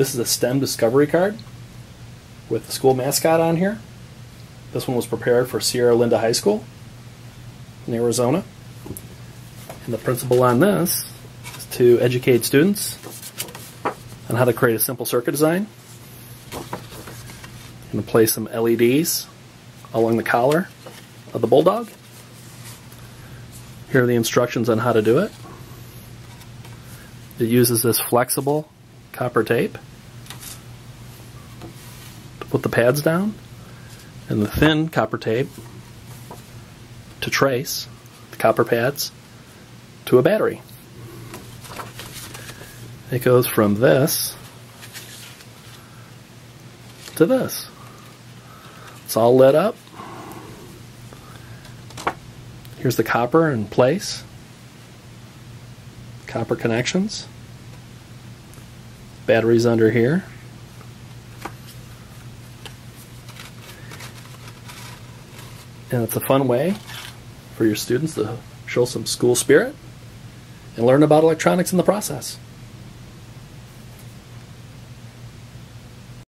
This is a STEM discovery card with the school mascot on here. This one was prepared for Sierra Linda High School in Arizona. And the principle on this is to educate students on how to create a simple circuit design. I'm going to place some LEDs along the collar of the Bulldog. Here are the instructions on how to do it. It uses this flexible copper tape to put the pads down and the thin copper tape to trace the copper pads to a battery. It goes from this to this. It's all lit up. Here's the copper in place. Copper connections. Batteries under here. And it's a fun way for your students to show some school spirit and learn about electronics in the process.